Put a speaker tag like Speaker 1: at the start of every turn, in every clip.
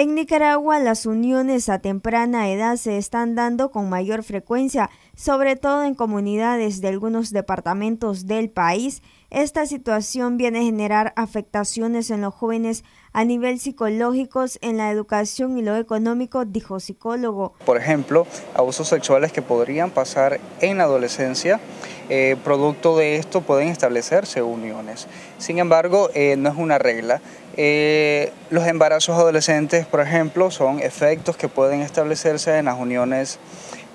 Speaker 1: En Nicaragua las uniones a temprana edad se están dando con mayor frecuencia, sobre todo en comunidades de algunos departamentos del país. Esta situación viene a generar afectaciones en los jóvenes a nivel psicológico, en la educación y lo económico, dijo psicólogo.
Speaker 2: Por ejemplo, abusos sexuales que podrían pasar en la adolescencia, eh, producto de esto pueden establecerse uniones. Sin embargo, eh, no es una regla. Eh, los embarazos adolescentes, por ejemplo, son efectos que pueden establecerse en las uniones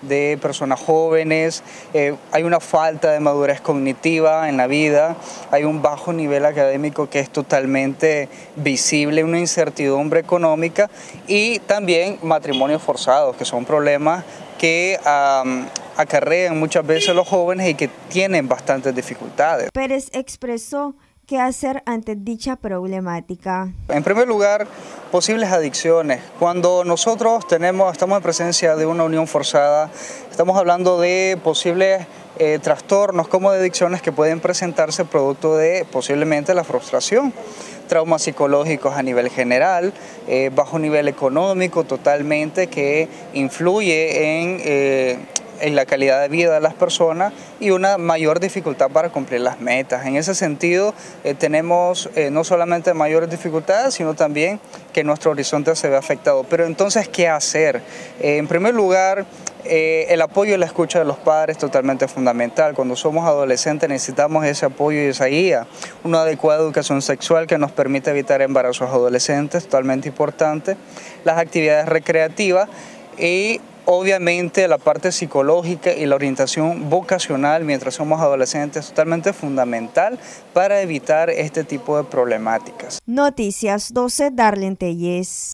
Speaker 2: de personas jóvenes, eh, hay una falta de madurez cognitiva en la vida, hay un bajo nivel académico que es totalmente visible, una incertidumbre económica y también matrimonios forzados, que son problemas que acarrean muchas veces los jóvenes y que tienen bastantes dificultades.
Speaker 1: Pérez expresó qué hacer ante dicha problemática.
Speaker 2: En primer lugar, posibles adicciones. Cuando nosotros tenemos, estamos en presencia de una unión forzada, estamos hablando de posibles eh, trastornos como de adicciones que pueden presentarse producto de posiblemente la frustración traumas psicológicos a nivel general, eh, bajo nivel económico totalmente, que influye en eh, en la calidad de vida de las personas y una mayor dificultad para cumplir las metas. En ese sentido, eh, tenemos eh, no solamente mayores dificultades, sino también que nuestro horizonte se ve afectado. Pero entonces, ¿qué hacer? Eh, en primer lugar, el apoyo y la escucha de los padres es totalmente fundamental. Cuando somos adolescentes necesitamos ese apoyo y esa guía. Una adecuada educación sexual que nos permite evitar embarazos adolescentes, totalmente importante. Las actividades recreativas y Obviamente la parte psicológica y la orientación vocacional mientras somos adolescentes es totalmente fundamental para evitar este tipo de problemáticas.
Speaker 1: Noticias 12 Darlene Telles.